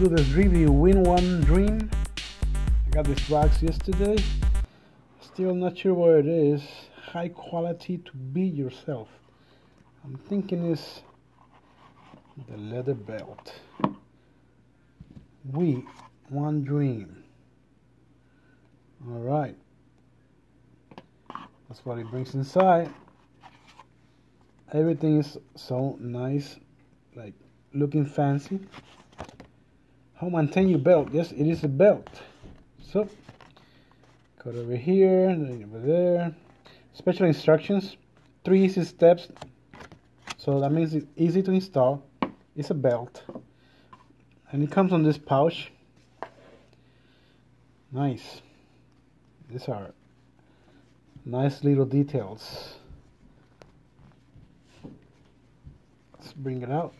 do this review. We One Dream. I got this box yesterday. Still not sure where it is. High quality to be yourself. I'm thinking is the leather belt. We One Dream. Alright. That's what it brings inside. Everything is so nice, like looking fancy. Maintain your belt? Yes, it is a belt. So, cut over here, then over there. Special instructions, three easy steps. So that means it's easy to install. It's a belt, and it comes on this pouch. Nice. These are nice little details. Let's bring it out.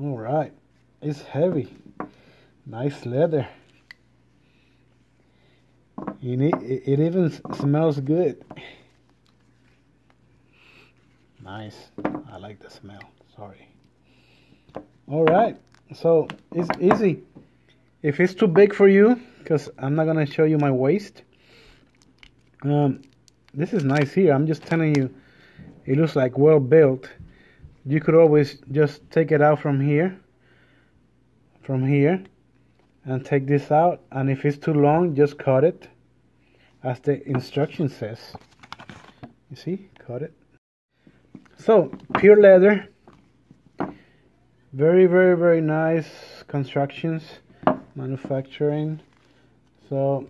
All right, it's heavy. Nice leather. You need, it even smells good. Nice. I like the smell. Sorry. All right. So it's easy. If it's too big for you, because I'm not gonna show you my waist. Um, this is nice here. I'm just telling you, it looks like well built. You could always just take it out from here, from here, and take this out. And if it's too long, just cut it, as the instruction says. You see, cut it. So pure leather, very very very nice constructions, manufacturing. So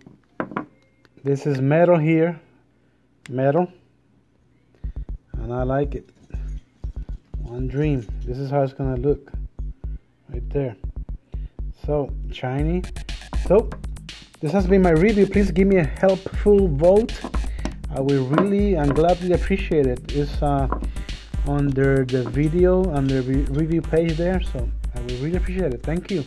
this is metal here, metal, and I like it. One dream. This is how it's gonna look, right there. So shiny. So this has been my review. Please give me a helpful vote. I will really and gladly appreciate it. It's uh, under the video under the re review page there. So I will really appreciate it. Thank you.